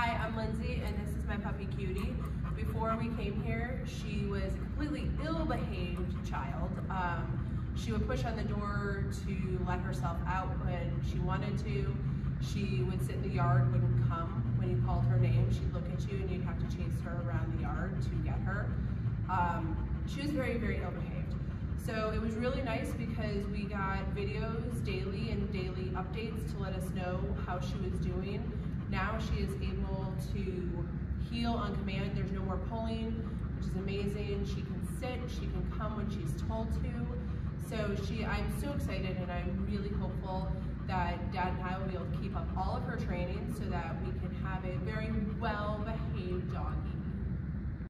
Hi, I'm Lindsay and this is my puppy Cutie. Before we came here, she was a completely ill-behaved child. Um, she would push on the door to let herself out when she wanted to. She would sit in the yard, wouldn't come when you called her name. She'd look at you and you'd have to chase her around the yard to get her. Um, she was very, very ill-behaved. So it was really nice because we got videos daily and daily updates to let us know how she was doing. Now she is able to heel on command. There's no more pulling, which is amazing. She can sit, she can come when she's told to. So she, I'm so excited and I'm really hopeful that Dad and I will be able to keep up all of her training so that